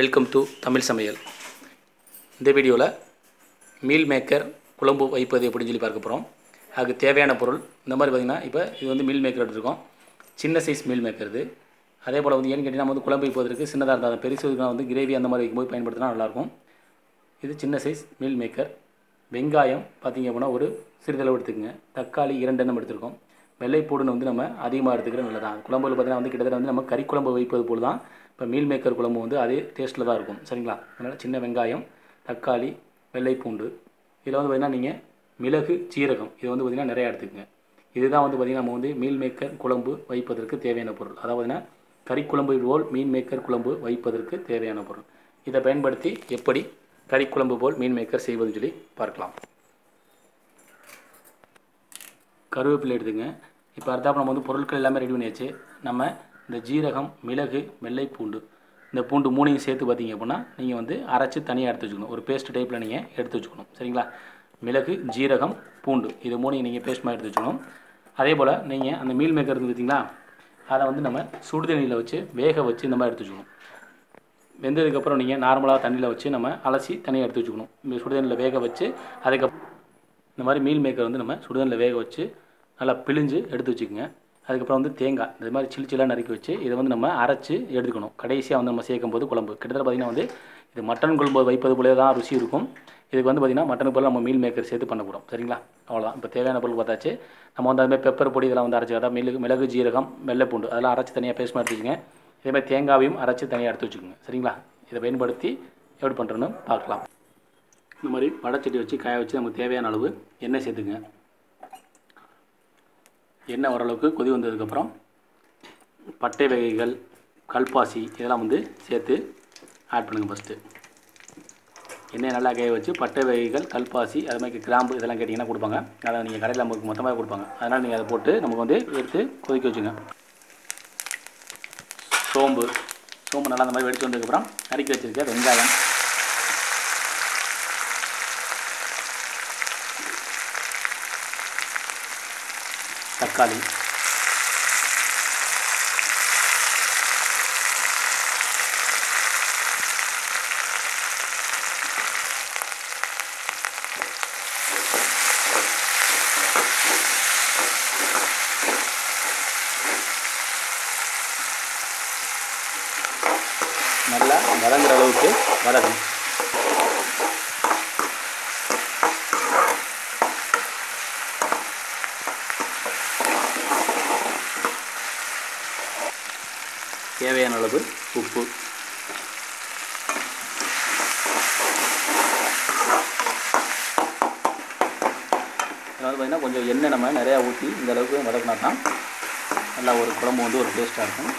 Welcome to Tamil சமையல். இந்த வீடியோவில் மீல் மேக்கர் குழம்பு வைப்பது எப்படின்னு சொல்லி பார்க்க போகிறோம் அதுக்கு தேவையான பொருள் இந்த மாதிரி பார்த்திங்கன்னா இப்போ இது வந்து மீல் மேக்கர் எடுத்துருக்கோம் சின்ன சைஸ் மீல் மேக்கர் இது. அதே போல் வந்து ஏன்னு கேட்டிங்கன்னா நம்ம வந்து குழம்பு வைப்பதற்கு சின்னதாக இருந்தால் பெருசு வந்து கிரேவி அந்த மாதிரி வைக்கும்போது பயன்படுத்தினா நல்லாயிருக்கும். இது சின்ன சைஸ் மீல் மேக்கர் வெங்காயம் பார்த்திங்க அப்படின்னா ஒரு சிறிதளவு எடுத்துக்கோங்க. தக்காளி இரண்டு எண்ணம் எடுத்துருக்கோம். வெள்ளைப்பூடுன்னு வந்து நம்ம அதிகமாக எடுத்துக்கிறது நல்லதான் குழம்புல பார்த்தீங்கன்னா வந்து கிட்டத்தட்ட வந்து நம்ம கறி குழம்பு வைப்பது போல் தான் இப்போ மீல் மேக்கர் குழம்பு வந்து அதே டேஸ்ட்டில் தான் இருக்கும். சரிங்களா? அதனால் சின்ன வெங்காயம் தக்காளி வெள்ளைப்பூண்டு. இதில் வந்து பார்த்திங்கன்னா நீங்கள் மிளகு சீரகம் இது வந்து பார்த்திங்கன்னா நிறையா எடுத்துக்கோங்க. இதுதான் வந்து பார்த்திங்கன்னா நம்ம வந்து மீல் மேக்கர் குழம்பு வைப்பதற்கு தேவையான பொருள். அதாவது பார்த்திங்கன்னா கறி குழம்பு போல் மீன் மேக்கர் குழம்பு வைப்பதற்கு தேவையான பொருள். இதை பயன்படுத்தி எப்படி கறி குழம்பு போல் மீன் மேக்கர் செய்வதுன்னு சொல்லி பார்க்கலாம். கருவேப்பிலை எடுத்துங்க இப்போ அடுத்தாப்புல நம்ம வந்து பொருட்கள் எல்லாமே ரெடி பண்ணியாச்சு. நம்ம இந்த ஜீரகம் மிளகு வெள்ளை பூண்டு. இந்த பூண்டு மூணையும் சேர்த்து பார்த்தீங்க அப்படின்னா நீங்கள் வந்து அரைச்சி தனியாக எடுத்து வச்சுக்கணும். ஒரு பேஸ்ட் டைப்பில் நீங்கள் எடுத்து வச்சுக்கணும். சரிங்களா? மிளகு ஜீரகம் பூண்டு. இது மூணையும் நீங்கள் பேஸ்ட் மாதிரி எடுத்து வச்சுக்கணும். அதே போல் நீங்கள் அந்த மீல் மேக்கர் இருந்து பார்த்தீங்களா? அதை வந்து நம்ம சுடுதண்ணியில் வச்சு வேக வச்சு இந்த மாதிரி எடுத்து வச்சுக்கணும். வெந்ததுக்கப்புறம் நீங்கள் நார்மலாக தண்ணியில் வச்சு நம்ம அலசி தனியாக எடுத்து வச்சுக்கணும். இந்த சுடுதண்ணியில் வேக வச்சு அதுக்கப்புறம் இந்த மாதிரி மீல் மேக்கர் வந்து நம்ம சுடுதண்ணில் வேக வச்சு நல்லா பிழிஞ்சு எடுத்து வச்சுக்கோங்க. அதுக்கப்புறம் வந்து தேங்காய் இந்த மாதிரி சில்லு சில்லாக நறுக்கி வச்சு இதை வந்து நம்ம அரைச்சி எடுத்துக்கணும். கடைசியாக வந்து நம்ம சேர்க்கும் போது குழம்பு. கிட்டத்தட்ட பார்த்திங்கன்னா வந்து இது மட்டன் குழம்பு வைப்பது போலே தான் ருசி இருக்கும். இதுக்கு வந்து பார்த்திங்கன்னா மட்டன் பொருள் நம்ம மீல் மேக்கர் சேர்த்து பண்ணக்கூடும் சரிங்களா? அவ்வளோதான் இப்போ தேவையான பொருள் பார்த்தாச்சு. நம்ம வந்து அதுமாதிரி பெப்பர் பொடி இதெல்லாம் வந்து அரைச்சி அதாவது மிளகு மிளகு ஜீரகம் வெள்ளைப்பூண்டு அதெல்லாம் அரைச்சி தனியாக பேஸ்ட் எடுத்துக்கோங்க இதேமாதிரி தேங்காவையும் அரைச்சி தனியாக எடுத்து வச்சுக்கோங்க. சரிங்களா? இதை பயன்படுத்தி எப்படி பண்ணுறோன்னு பார்க்கலாம். இந்த மாதிரி வடச்சட்டி வச்சு காய வச்சு நமக்கு தேவையான அளவு எண்ணெய் சேர்த்துங்க எண்ணெய் ஓரளவுக்கு கொதி வந்ததுக்கப்புறம் பட்டை வகைகள் கல்பாசி இதெல்லாம் வந்து சேர்த்து ஆட் பண்ணுங்கள் ஃபஸ்ட்டு எண்ணெய் நல்லா காய வச்சு பட்டை வகைகள் கல்பாசி அது மாதிரி கிராம்பு இதெல்லாம் கேட்டிங்கன்னா கொடுப்பாங்க. அதை நீங்கள் கடையில் நமக்கு மொத்தமாக கொடுப்பாங்க. அதனால் நீங்கள் அதை போட்டு நமக்கு வந்து எடுத்து கொதிக்க வச்சுங்க. சோம்பு சோம்பு நல்லா அந்த மாதிரி வெடிச்சு வந்ததுக்கப்புறம் நறுக்கி வச்சுருக்க வெங்காயம் தக்காளி நல்லா வதங்குற அளவுக்கு வதக்கணும் தேவையான அளவு உப்பு. அதாவது பார்த்திங்கன்னா கொஞ்சம் எண்ணெய் நம்ம நிறையா ஊற்றி இந்த அளவுக்கு வதக்கினா தான் நல்லா ஒரு குழம்பு வந்து ஒரு டேஸ்ட்டாக இருக்கும்.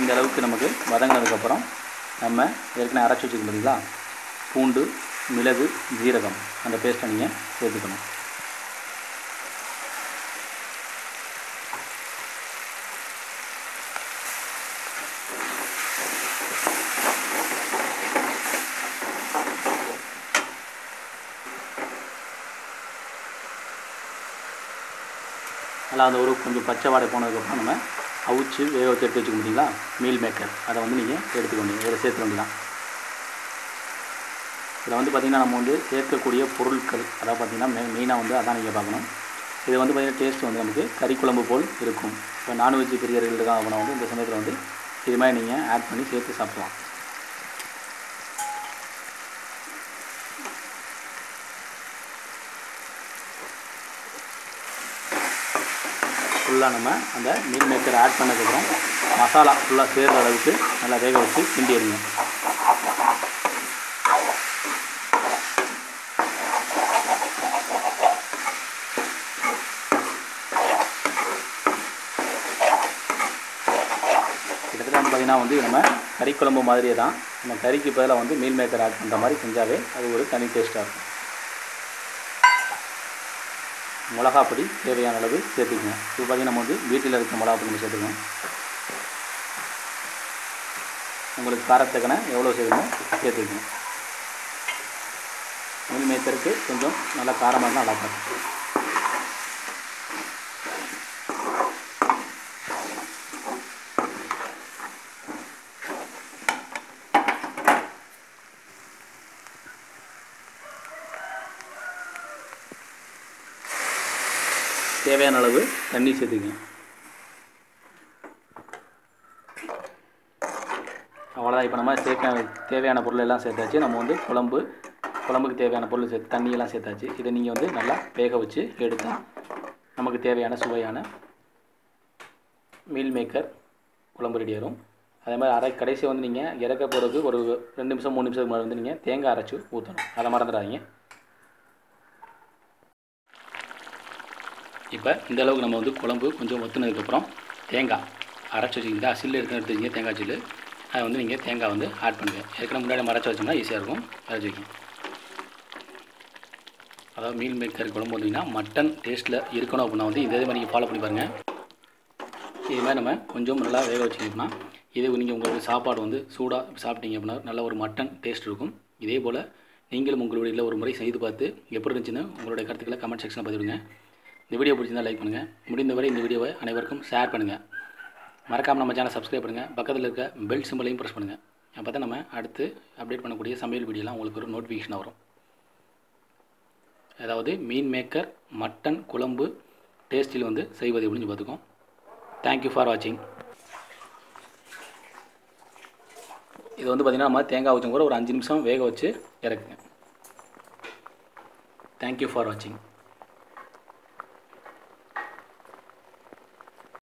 இந்த அளவுக்கு நமக்கு வதங்கினதுக்கப்புறம் நம்ம ஏற்கனவே அரைச்சி வச்சுக்கணும் பார்த்தீங்களா பூண்டு மிளகு ஜீரகம் அந்த பேஸ்ட்டை நீங்கள் சேர்த்துக்கணும். நல்லா அந்த ஒரு கொஞ்சம் பச்சை வாடை போனதுக்கப்புறம் நம்ம அவிச்சு வேக வச்சு எடுத்து வச்சுக்க முடியுங்களா? மீல் மேக்கர் அதை வந்து நீங்கள் எடுத்துக்க இதை சேர்த்துக்க வேண்டியதான் இதில் வந்து பார்த்திங்கன்னா நம்ம வந்து சேர்க்கக்கூடிய பொருட்கள் அதாவது பார்த்திங்கன்னா மெ மெயினாக வந்து அதான் நீங்கள் பார்க்கணும். இது வந்து பார்த்திங்கன்னா டேஸ்ட் வந்து நமக்கு கறி குழம்பு போல் இருக்கும். இப்போ நான்வெஜ் பிரியர்கள் இருக்காங்க அப்படின்னா வந்து இந்த சமயத்தில் வந்து இது மாதிரி நீங்கள் ஆட் பண்ணி சேர்த்து சாப்பிடலாம். ஃபுல்லாக நம்ம அந்த மீல் மேக்கரை ஆட் பண்ணதுக்கப்புறம் மசாலா ஃபுல்லாக சேர்கிற அளவுக்கு நல்லா வேக வச்சு கிண்டிடுங்க கிட்டத்தட்ட வந்து பார்த்திங்கன்னா வந்து நம்ம கறி குழம்பு மாதிரியே தான். நம்ம கறிக்கு பதிலாக வந்து மீல் மேக்கர் ஆட் பண்ணுற மாதிரி செஞ்சாவே அது ஒரு தனி டேஸ்ட்டாக இருக்கும். மிளகாப்பொடி தேவையான அளவு சேர்த்துக்கங்க. இப்போ பார்த்திங்கன்னா நம்ம வந்து வீட்டில் இருக்க மிளகாப்பொடி நம்ம சேர்த்துக்கணும் உங்களுக்கு காரத்தக்கன எவ்வளோ சேர்க்கணும் சேர்த்துக்கணும் மீல் மேய்த்தருக்கு கொஞ்சம் நல்லா காரமாக இருந்தால் நல்லா பார்க்கும் தேவையான அளவு தண்ணி சேர்த்துக்கங்க. அவ்வளோதான் இப்போ நம்ம சேர்க்க தேவையான பொருள் எல்லாம் சேர்த்தாச்சு. நம்ம வந்து குழம்பு குழம்புக்கு தேவையான பொருள் சேர்த்து தண்ணியெல்லாம் சேர்த்தாச்சு. இதை நீங்கள் வந்து நல்லா வேக வச்சு எடுத்தால் நமக்கு தேவையான சுவையான மீல் மேக்கர் குழம்பு ரெடி ஆயிரும். அதே மாதிரி அரை கடைசி வந்து நீங்கள் இறக்க போகிறதுக்கு ஒரு ரெண்டு நிமிஷம் மூணு நிமிஷத்துக்கு முன்னாடி வந்து நீங்கள் தேங்காய் அரைச்சி ஊற்றணும் அதை மறந்துடாதீங்க. இப்போ இந்த அளவுக்கு நம்ம வந்து குழம்பு கொஞ்சம் ஒத்துனதுக்கப்புறம் தேங்காய் அரைச்சி வச்சுக்கிங்க சில்லு எடுத்து எடுத்துக்கிங்க தேங்காய் சில்லு. அதை வந்து நீங்கள் தேங்காய் வந்து ஆட் பண்ணுங்கள் ஏற்கனவே முன்னாடி மறைச்சி வச்சோம்னா ஈஸியாக இருக்கும். அரைச்சி வைக்கும் அதாவது மீல் மேக்கர் குழம்பு வந்தீங்கன்னா மட்டன் டேஸ்ட்டில் இருக்கணும் அப்படின்னா வந்து இதே மாதிரி நீங்கள் ஃபாலோ பண்ணி பாருங்கள் இது மாதிரி நம்ம கொஞ்சம் நல்லா வேக வச்சுக்கிட்டோம்னா இதே நீங்கள் உங்களுக்கு சாப்பாடு வந்து சூடாக சாப்பிட்டீங்க அப்படின்னா நல்ல ஒரு மட்டன் டேஸ்ட் இருக்கும். இதே போல் நீங்களும் உங்களுடைய ஒரு முறை செய்து பார்த்து எப்படி இருந்துச்சுன்னு உங்களுடைய கருத்துக்களை கமெண்ட் செக்ஷனில் பதிவிடுங்க. இந்த வீடியோ பிடிச்சிருந்தா லைக் பண்ணுங்கள் முடிந்தவரை இந்த வீடியோவை அனைவருக்கும் ஷேர் பண்ணுங்கள் மறக்காமல் நம்ம சேனல் சப்ஸ்கிரைப் பண்ணுங்கள் பக்கத்தில் இருக்க பெல் சிம்பிளையும் ப்ரெஸ் பண்ணுங்கள் அப்போ தான் நம்ம அடுத்து அப்டேட் பண்ணக்கூடிய சமையல் வீடியோலாம் உங்களுக்கு ஒரு நோட்டிஃபிகேஷன் வரும். அதாவது மீன் மேக்கர் மட்டன் குழம்பு டேஸ்டில் வந்து செய்வது எப்படின்னு பார்த்துக்கோம் தேங்க்யூ ஃபார் வாட்சிங் இது வந்து பார்த்திங்கன்னா நம்ம தேங்காய் ஊற்றும் கூட ஒரு அஞ்சு நிமிஷம் வேக வச்சு இறக்குங்க. தேங்க்யூ ஃபார் வாட்சிங்